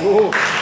Whoa.